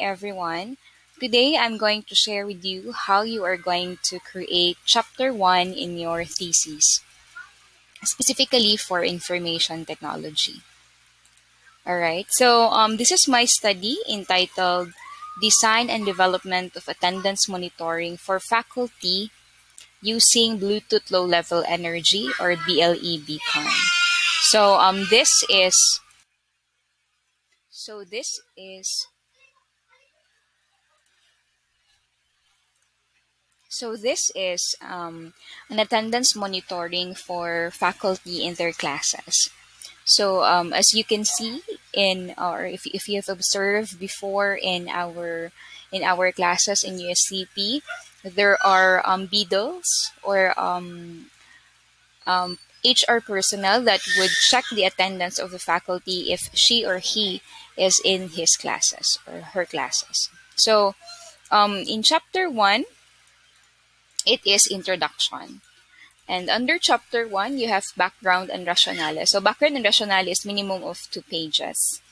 Everyone today, I'm going to share with you how you are going to create chapter 1 in your thesis, specifically for information technology. Alright, so um, this is my study entitled Design and Development of Attendance Monitoring for Faculty using Bluetooth Low Level Energy or BLE beacon. So um, this is so this is So this is um, an attendance monitoring for faculty in their classes. So um, as you can see in, or if, if you have observed before in our in our classes in USTP, there are um, beadles or um, um, HR personnel that would check the attendance of the faculty if she or he is in his classes or her classes. So um, in chapter 1, it is introduction. And under chapter 1, you have background and rationale. So background and rationale is minimum of two pages.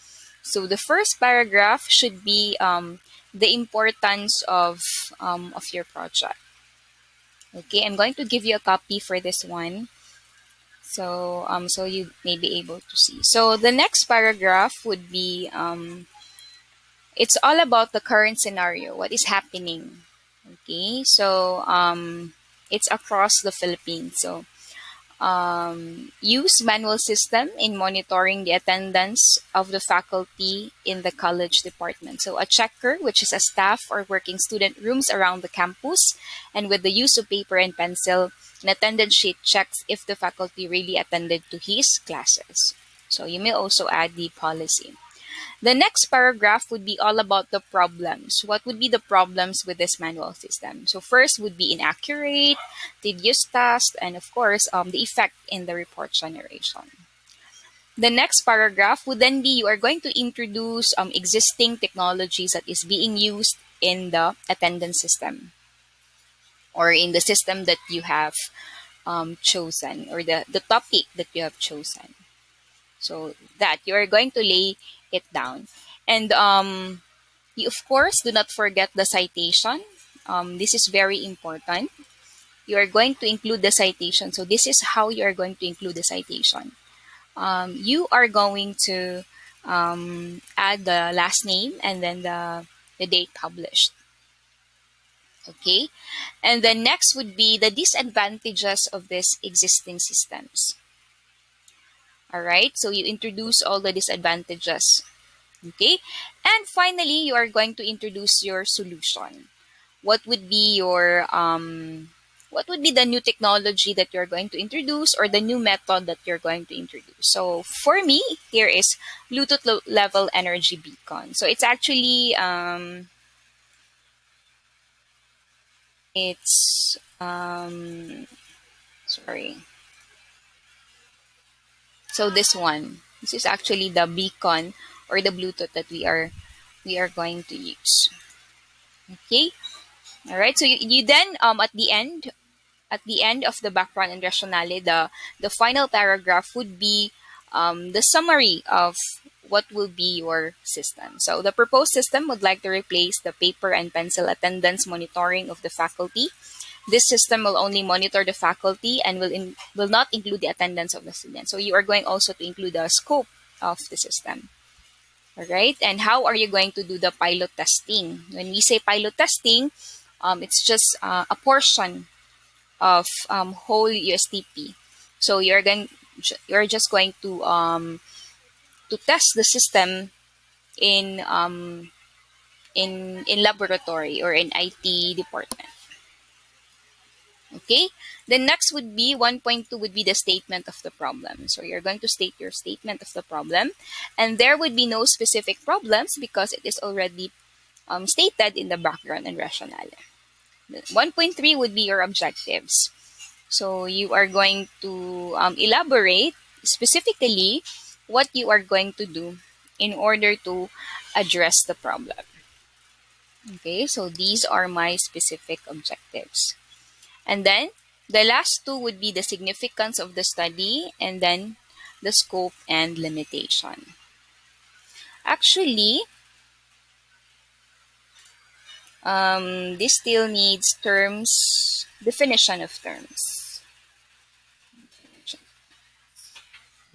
So the first paragraph should be um, the importance of, um, of your project. Okay, I'm going to give you a copy for this one. So, um, so you may be able to see. So the next paragraph would be, um, it's all about the current scenario, what is happening Okay, so um, it's across the Philippines. So um, use manual system in monitoring the attendance of the faculty in the college department. So a checker, which is a staff or working student rooms around the campus, and with the use of paper and pencil, an attendance sheet checks if the faculty really attended to his classes. So you may also add the policy. The next paragraph would be all about the problems. What would be the problems with this manual system? So first would be inaccurate, tedious tasks, and of course, um, the effect in the report generation. The next paragraph would then be you are going to introduce um, existing technologies that is being used in the attendance system or in the system that you have um, chosen or the, the topic that you have chosen. So that you are going to lay it down. And um, you, of course, do not forget the citation. Um, this is very important. You are going to include the citation. So this is how you are going to include the citation. Um, you are going to um, add the last name and then the, the date published. Okay. And then next would be the disadvantages of these existing systems. All right, so you introduce all the disadvantages. Okay, and finally, you are going to introduce your solution. What would be your um, what would be the new technology that you're going to introduce or the new method that you're going to introduce. So for me, here is Bluetooth level energy beacon. So it's actually um, it's um, sorry so this one, this is actually the beacon or the Bluetooth that we are we are going to use. Okay. All right. So you, you then um at the end at the end of the background and rationale, the the final paragraph would be um, the summary of what will be your system. So the proposed system would like to replace the paper and pencil attendance monitoring of the faculty this system will only monitor the faculty and will, in, will not include the attendance of the students. So you are going also to include the scope of the system. All right. And how are you going to do the pilot testing? When we say pilot testing, um, it's just uh, a portion of um, whole USTP. So you're going, you're just going to um, to test the system in um, in in laboratory or in IT department. Okay, the next would be 1.2 would be the statement of the problem. So you're going to state your statement of the problem, and there would be no specific problems because it is already um, stated in the background and rationale. 1.3 would be your objectives. So you are going to um, elaborate specifically what you are going to do in order to address the problem. Okay, so these are my specific objectives. And then the last two would be the significance of the study and then the scope and limitation. Actually, Um, this still needs terms, definition of terms.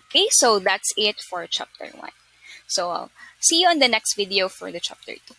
Okay, so that's it for chapter 1. So, uh, see you on the next video for the chapter 2.